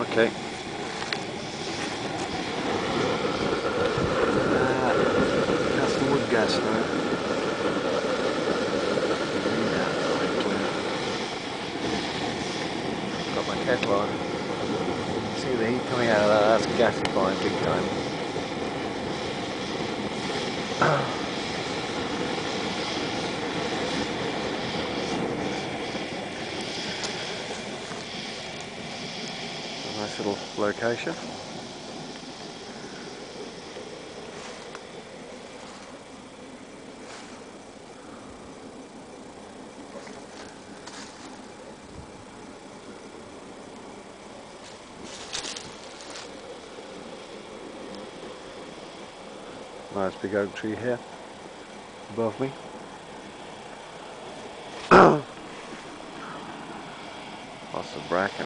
Okay. Uh, that's the wood gas now. Got my kettle on. See the heat coming out of that, that's gasifying big time. Nice little location. Nice big oak tree here above me. Lots of bracken.